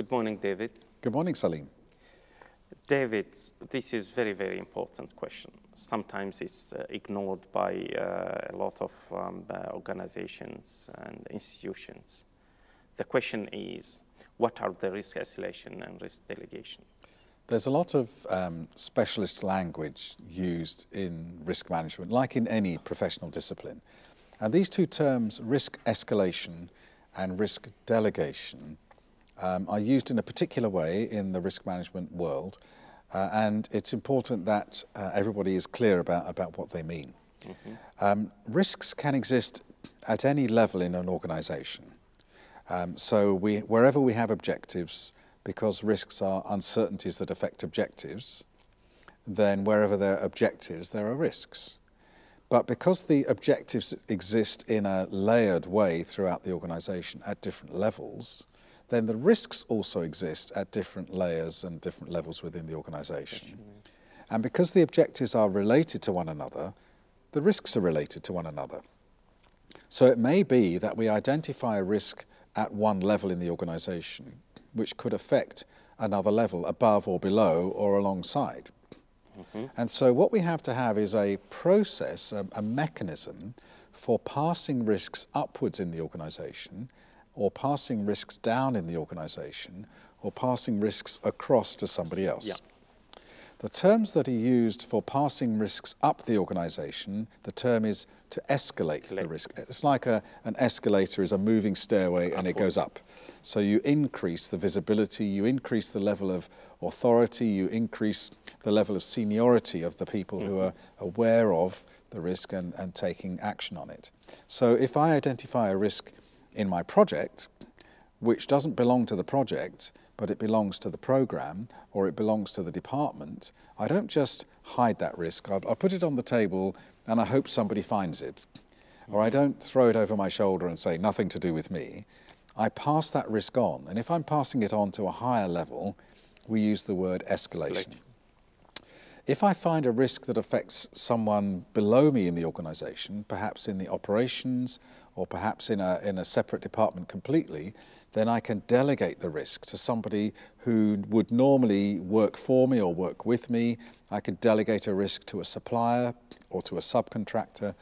Good morning, David. Good morning, Salim. David, this is a very, very important question. Sometimes it's uh, ignored by uh, a lot of um, uh, organizations and institutions. The question is, what are the risk escalation and risk delegation? There's a lot of um, specialist language used in risk management, like in any professional discipline. And these two terms, risk escalation and risk delegation, um, are used in a particular way in the risk management world. Uh, and it's important that uh, everybody is clear about, about what they mean. Mm -hmm. um, risks can exist at any level in an organization. Um, so we, wherever we have objectives, because risks are uncertainties that affect objectives, then wherever there are objectives, there are risks. But because the objectives exist in a layered way throughout the organization at different levels, then the risks also exist at different layers and different levels within the organization. And because the objectives are related to one another, the risks are related to one another. So it may be that we identify a risk at one level in the organization, which could affect another level above or below or alongside. Mm -hmm. And so what we have to have is a process, a, a mechanism for passing risks upwards in the organization or passing risks down in the organization or passing risks across to somebody else. Yeah. The terms that are used for passing risks up the organization, the term is to escalate the risk. It's like a, an escalator is a moving stairway and it goes up. So you increase the visibility, you increase the level of authority, you increase the level of seniority of the people mm -hmm. who mm-hmm. are aware of the risk and, and taking action on it. So if I identify a risk in my project, which doesn't belong to the project, but it belongs to the program or it belongs to the department, I don't just hide that risk. I, I put it on the table and I hope somebody finds it. Or I don't throw it over my shoulder and say, nothing to do with me. I pass that risk on. And if I'm passing it on to a higher level, we use the word escalation. If I find a risk that affects someone below me in the organization, perhaps in the operations or perhaps in a, in a separate department completely, then I can delegate the risk to somebody who would normally work for me or work with me. I could delegate a risk to a supplier or to a subcontractor.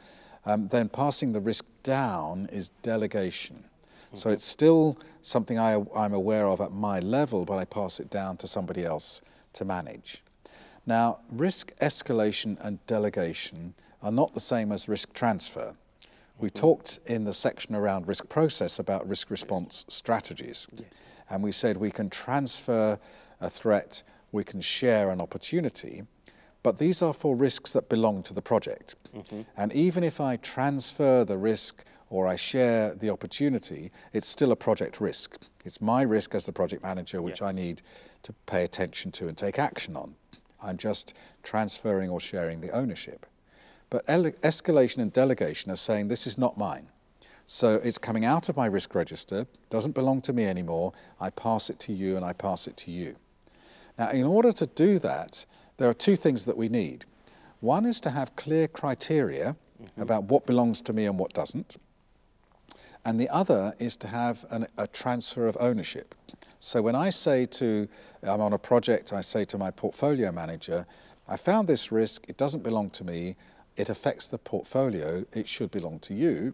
Um, then passing the risk down is delegation. Mm -hmm. So it's still something I, I'm aware of at my level, but I pass it down to somebody else to manage. Now, risk escalation and delegation are not the same as risk transfer. We mm -hmm. talked in the section around risk process about risk response strategies. Yes. And we said we can transfer a threat, we can share an opportunity, but these are for risks that belong to the project. Mm -hmm. And even if I transfer the risk or I share the opportunity, it's still a project risk. It's my risk as the project manager, which yes. I need to pay attention to and take action on. I'm just transferring or sharing the ownership. But escalation and delegation are saying this is not mine. So it's coming out of my risk register, doesn't belong to me anymore. I pass it to you and I pass it to you. Now, in order to do that, there are two things that we need. One is to have clear criteria mm -hmm. about what belongs to me and what doesn't. And the other is to have an, a transfer of ownership. So when I say to, I'm on a project, I say to my portfolio manager, I found this risk, it doesn't belong to me, it affects the portfolio, it should belong to you.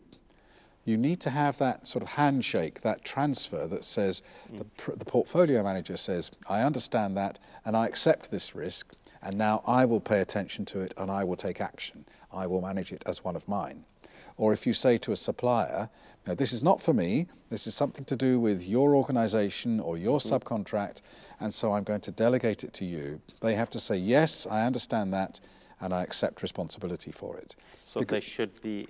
You need to have that sort of handshake, that transfer that says, mm. the, the portfolio manager says, I understand that and I accept this risk and now I will pay attention to it and I will take action. I will manage it as one of mine. Or if you say to a supplier, now this is not for me, this is something to do with your organization or your mm. subcontract, and so I'm going to delegate it to you. They have to say, yes, I understand that, and I accept responsibility for it. So because there should be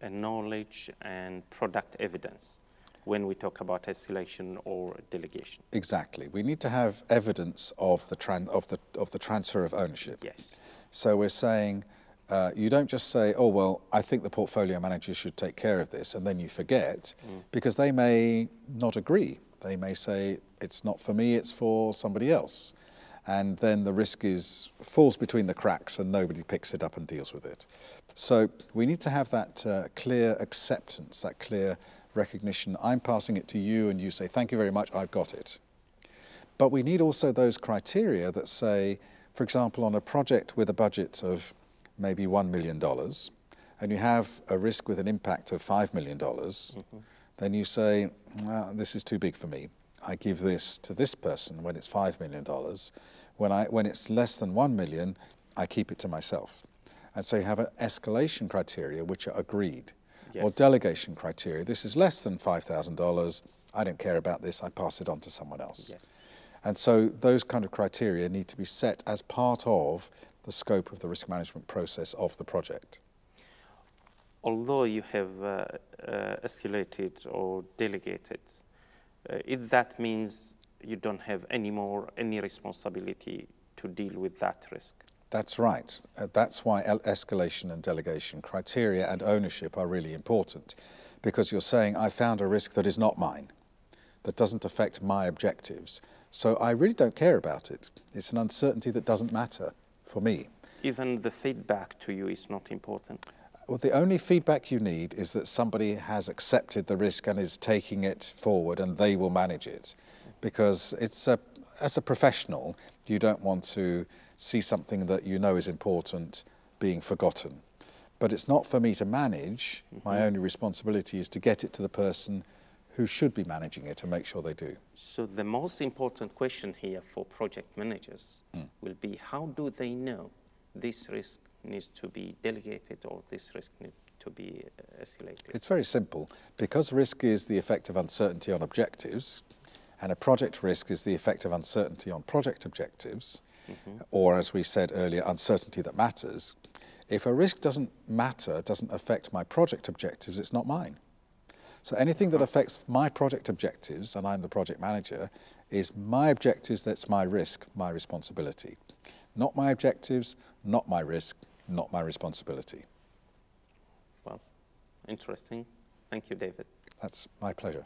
a knowledge and product evidence when we talk about escalation or delegation. Exactly. We need to have evidence of the, of the, of the transfer of ownership. Yes. So we're saying, uh, you don't just say, oh, well, I think the portfolio manager should take care of this, and then you forget, mm. because they may not agree. They may say, it's not for me, it's for somebody else and then the risk is falls between the cracks and nobody picks it up and deals with it. So we need to have that uh, clear acceptance, that clear recognition. I'm passing it to you and you say, thank you very much, I've got it. But we need also those criteria that say, for example, on a project with a budget of maybe $1 million, and you have a risk with an impact of $5 million, mm-hmm. then you say, well, this is too big for me. I give this to this person when it's $5 million. When, I, when it's less than 1 million, I keep it to myself. And so you have an escalation criteria which are agreed, yes. or delegation criteria. This is less than $5,000. I don't care about this. I pass it on to someone else. Yes. And so those kind of criteria need to be set as part of the scope of the risk management process of the project. Although you have uh, uh, escalated or delegated, uh, if that means you don't have any more any responsibility to deal with that risk. That's right. Uh, that's why escalation and delegation criteria and ownership are really important because you're saying, I found a risk that is not mine, that doesn't affect my objectives. So I really don't care about it. It's an uncertainty that doesn't matter for me. Even the feedback to you is not important. Well, the only feedback you need is that somebody has accepted the risk and is taking it forward and they will manage it. Because it's a, as a professional, you don't want to see something that you know is important being forgotten. But it's not for me to manage. Mm -hmm. My only responsibility is to get it to the person who should be managing it and make sure they do. So the most important question here for project managers mm. will be how do they know this risk needs to be delegated or this risk needs to be uh, escalated? It's very simple. Because risk is the effect of uncertainty on objectives, and a project risk is the effect of uncertainty on project objectives, mm -hmm. or as we said earlier, uncertainty that matters. If a risk doesn't matter, doesn't affect my project objectives, it's not mine. So anything that affects my project objectives, and I'm the project manager, is my objectives, that's my risk, my responsibility. Not my objectives, not my risk, not my responsibility. Well, interesting. Thank you, David. That's my pleasure.